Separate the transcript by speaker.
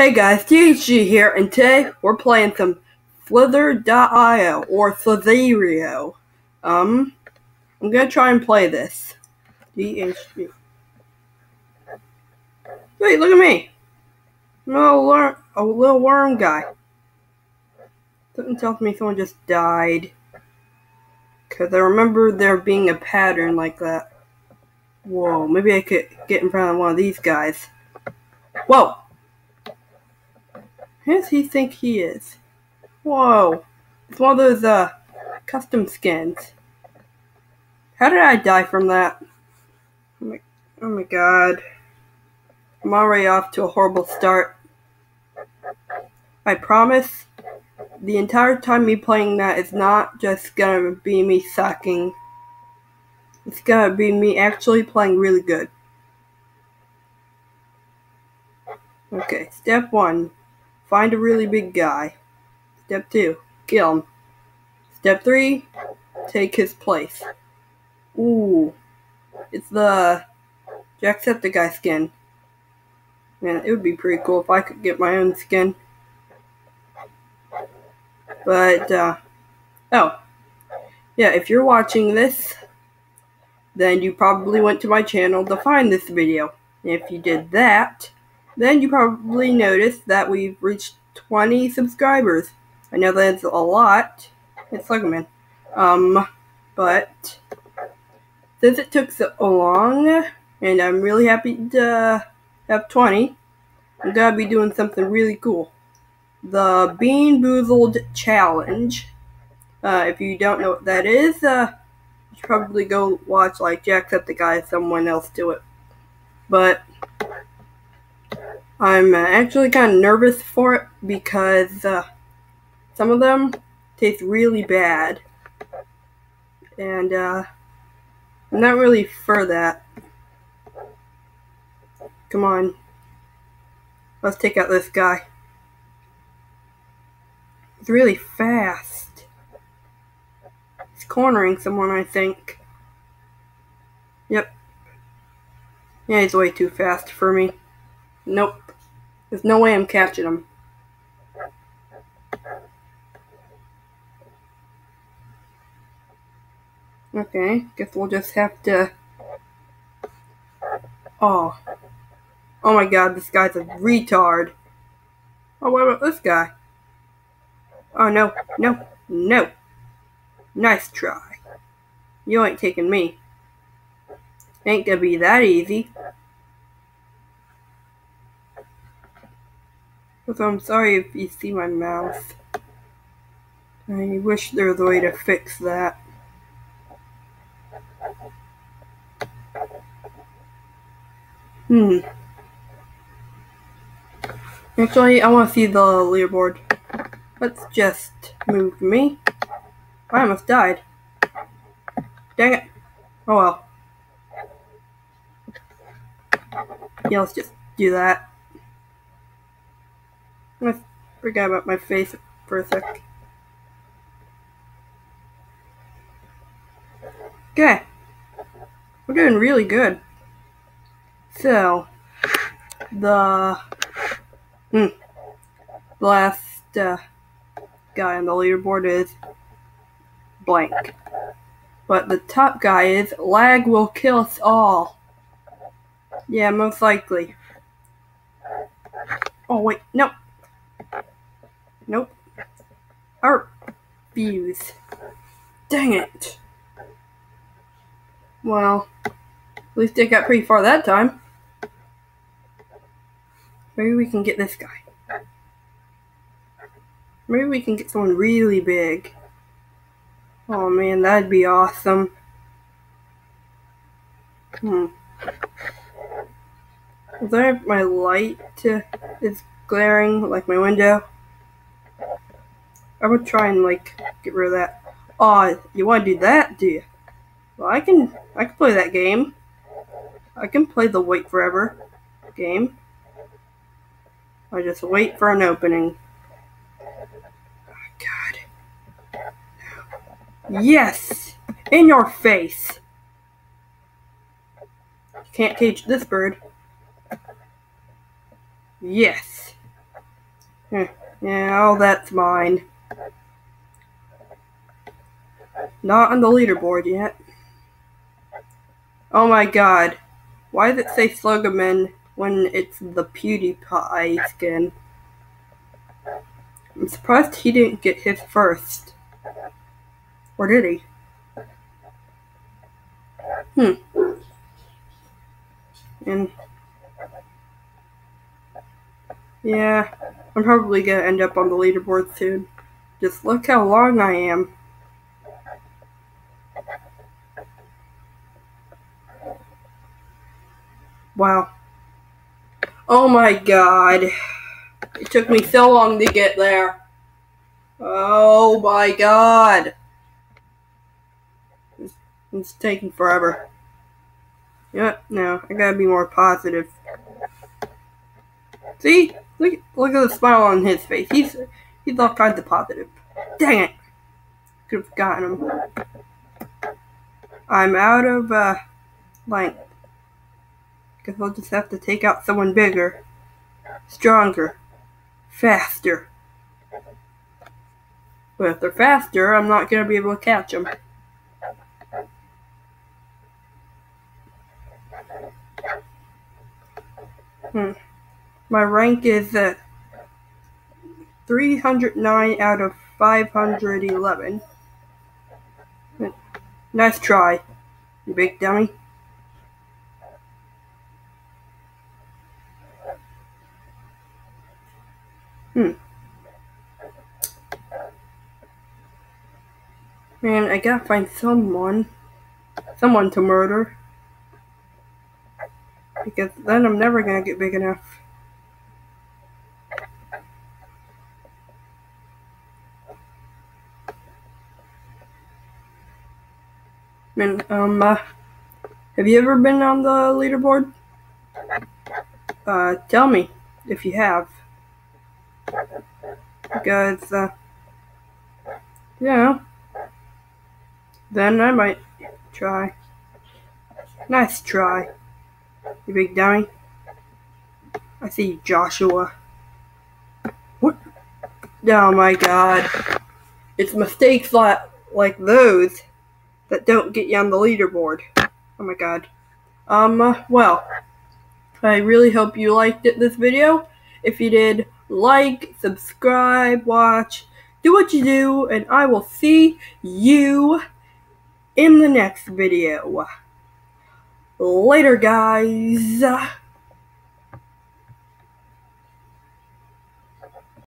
Speaker 1: Hey guys, DHG here, and today we're playing some Slither.io or Slitherio. Um, I'm gonna try and play this. DHG. Wait, look at me. I'm a little, worm, a little worm guy. Something tells me someone just died. Because I remember there being a pattern like that. Whoa, maybe I could get in front of one of these guys. Whoa! Who does he think he is? Whoa. It's one of those, uh, custom skins. How did I die from that? Oh my, oh my god. I'm already off to a horrible start. I promise the entire time me playing that is not just gonna be me sucking. It's gonna be me actually playing really good. Okay, step one Find a really big guy. Step 2. Kill him. Step 3. Take his place. Ooh. It's the Jacksepticeye skin. Man, it would be pretty cool if I could get my own skin. But, uh, oh. Yeah, if you're watching this, then you probably went to my channel to find this video. If you did that, then you probably noticed that we've reached 20 subscribers. I know that's a lot. It's Slugman. Um, but since it took so long, and I'm really happy to have 20, I'm gonna be doing something really cool. The Bean Boozled Challenge. Uh, if you don't know what that is, uh, you should probably go watch like Jacksepticeye, someone else do it. But I'm actually kind of nervous for it because uh, some of them taste really bad. And uh, I'm not really for that. Come on. Let's take out this guy. He's really fast. He's cornering someone, I think. Yep. Yeah, he's way too fast for me. Nope. There's no way I'm catching him. Okay, guess we'll just have to... Oh. Oh my god, this guy's a retard. Oh, what about this guy? Oh, no, no, no. Nice try. You ain't taking me. Ain't gonna be that easy. So I'm sorry if you see my mouth. I wish there was a way to fix that. Hmm. Actually, I want to see the leaderboard. Let's just move me. I almost died. Dang it. Oh well. Yeah, let's just do that. I forgot about my face for a sec. Okay. We're doing really good. So, the hmm, last uh, guy on the leaderboard is blank. But the top guy is lag will kill us all. Yeah, most likely. Oh, wait, no. Nope. Art views. Dang it. Well, at least I got pretty far that time. Maybe we can get this guy. Maybe we can get someone really big. Oh man, that'd be awesome. Hmm. Is there my light is glaring like my window? I would try and like get rid of that. Oh, you want to do that, do you? Well, I can. I can play that game. I can play the wait forever game. I just wait for an opening. Oh, God. Yes! In your face! Can't cage this bird. Yes. Yeah, all that's mine. Not on the leaderboard yet. Oh my god. Why does it say Sluggerman when it's the PewDiePie skin? I'm surprised he didn't get his first. Or did he? Hmm. And yeah, I'm probably gonna end up on the leaderboard soon. Just look how long I am. Wow. Oh my god. It took me so long to get there. Oh my god. It's, it's taking forever. Yep, no, I gotta be more positive. See? Look, look at the smile on his face. He's he's all kinds of positive. Dang it! Could have gotten him. I'm out of uh, length. Guess I'll just have to take out someone bigger, stronger, faster. But if they're faster, I'm not gonna be able to catch them. Hmm. My rank is uh, 309 out of 511. Nice try, you big dummy. Man, I gotta find someone. Someone to murder. Because then I'm never gonna get big enough. Man, um, uh, have you ever been on the leaderboard? Uh, tell me if you have. Because, uh, yeah, then I might try. Nice try, you big dummy. I see Joshua. What? Oh my god. It's mistakes like, like those that don't get you on the leaderboard. Oh my god. Um, uh, well, I really hope you liked it, this video. If you did, like, subscribe, watch, do what you do, and I will see you in the next video. Later, guys.